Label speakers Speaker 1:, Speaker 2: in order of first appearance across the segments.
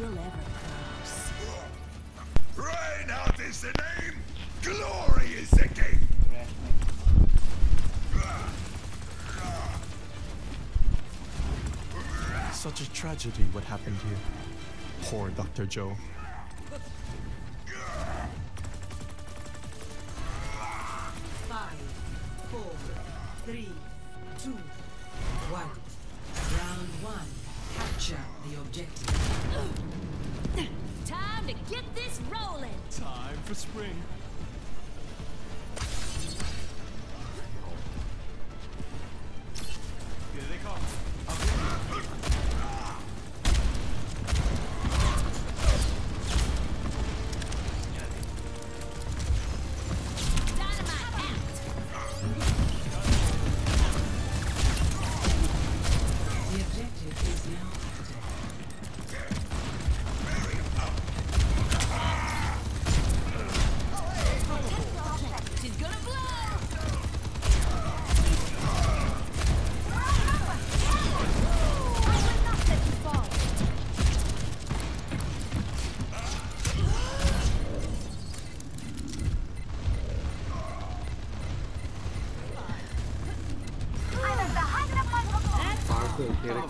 Speaker 1: will ever cross.
Speaker 2: Reinhardt is the name, glory is the king.
Speaker 3: Such a tragedy what happened here. Poor Dr. Joe.
Speaker 4: Five, four, three, two, one. Round one. Capture the objective.
Speaker 1: This rolling.
Speaker 3: Time for spring.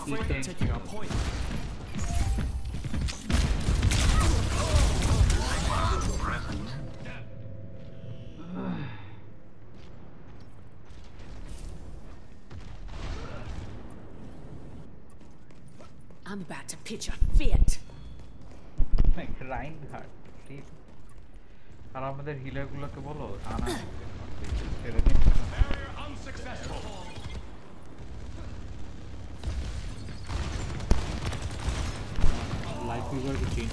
Speaker 3: afraid of
Speaker 5: character.
Speaker 3: taking our point.
Speaker 1: I'm about to pitch a fit.
Speaker 6: Grind hard ঠিক আর আমাদের Hilaire গুলোকে বলো আনা
Speaker 5: We're going to change.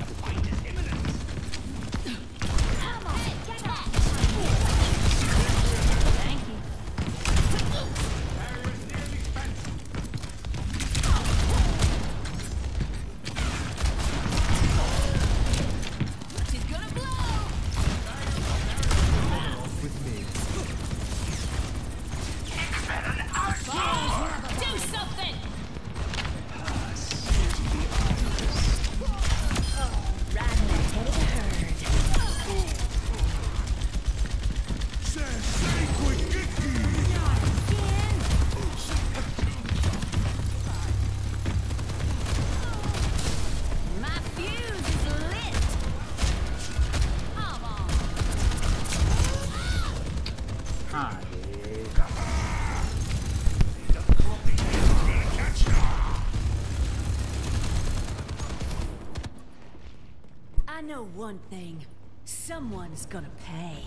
Speaker 1: I know one thing. Someone's gonna pay.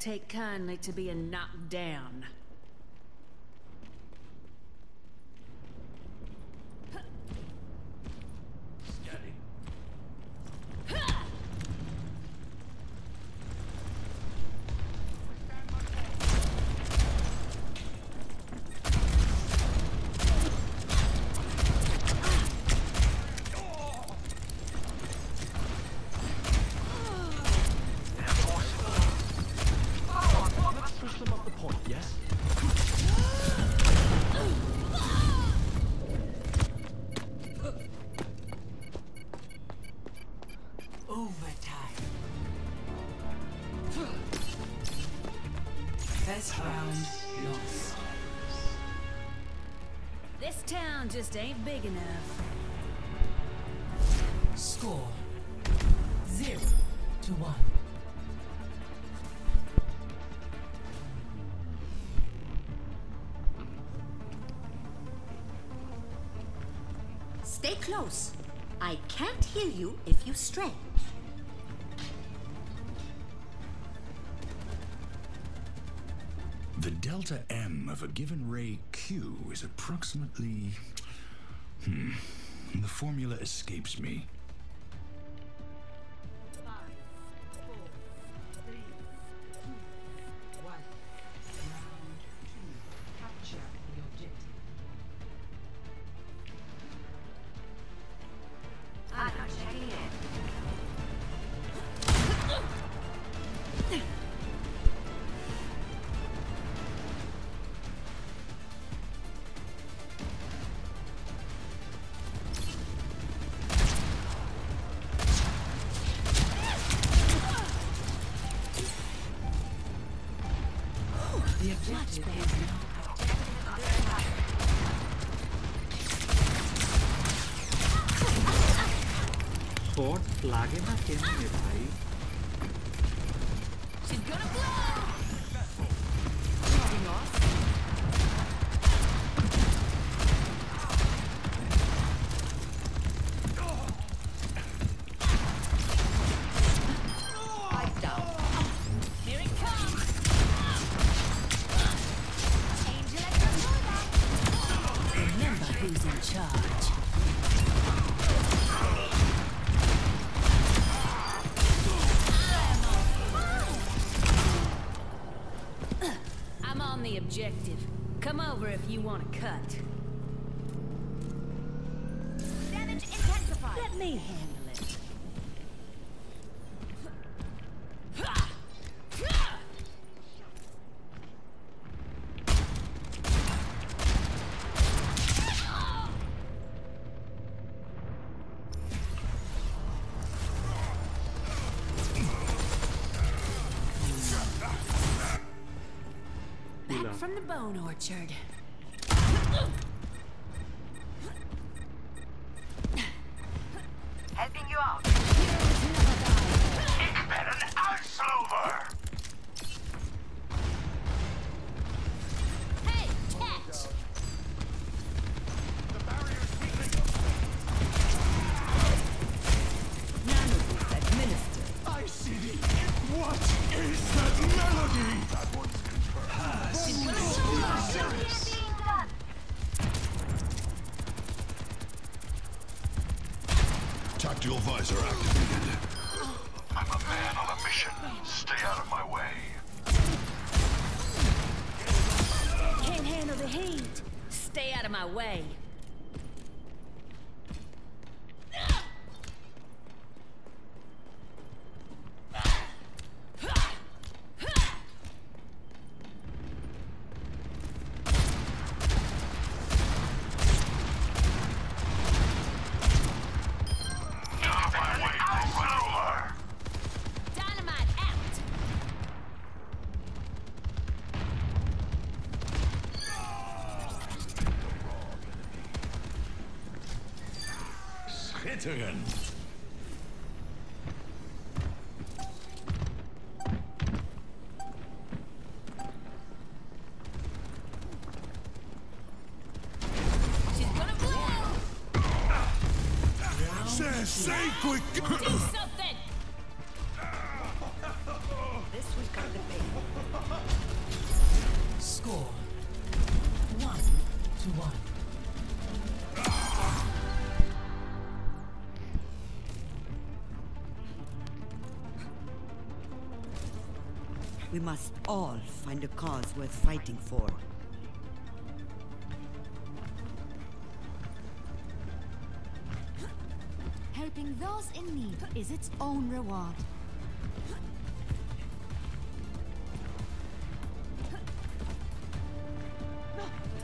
Speaker 1: Take kindly to being knocked down. Just ain't big enough.
Speaker 4: Score zero to one.
Speaker 7: Stay close. I can't heal you if you stray.
Speaker 2: The delta M of a given ray Q is approximately. Hmm. The formula escapes me.
Speaker 4: The objective is now
Speaker 1: objective. Come over if you want to cut. Damage intensified. Let me handle bone orchard.
Speaker 2: Visor activated. I'm a man on a mission. Stay out of my way.
Speaker 1: Can't handle the heat. Stay out of my way.
Speaker 2: Out of my way, Rover!
Speaker 1: Dynamite out.
Speaker 2: Schitterend.
Speaker 1: She's gonna blow.
Speaker 2: Say, say quick!
Speaker 7: We must all find a cause worth fighting for.
Speaker 8: Helping those in need is its own reward.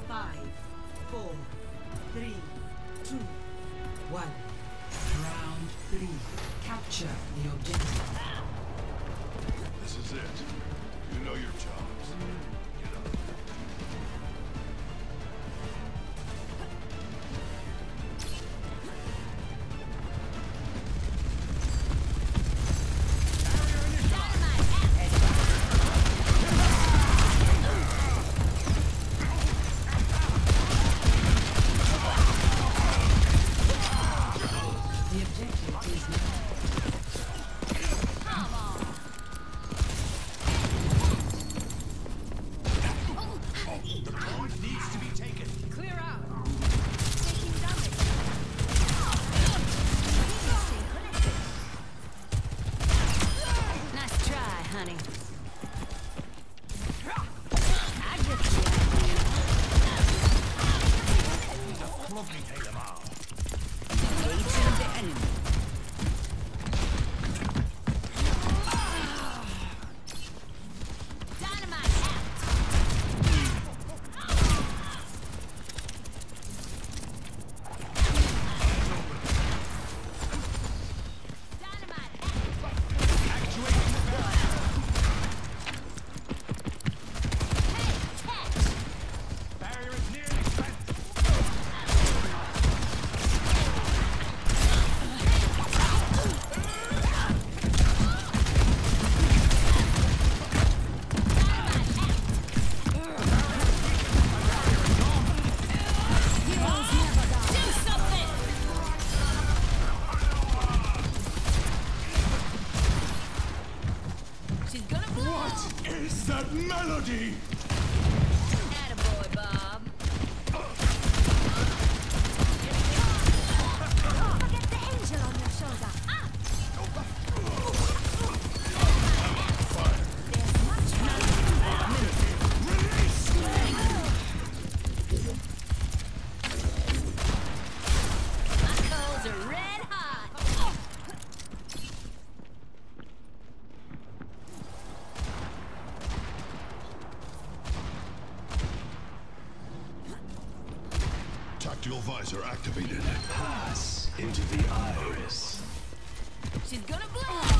Speaker 7: Five, four, three, two,
Speaker 4: One. Round three. Capture the objective.
Speaker 2: This is it. You know your jobs.
Speaker 1: melody!
Speaker 2: Tactical visor activated. Pass into the iris.
Speaker 1: She's gonna blow.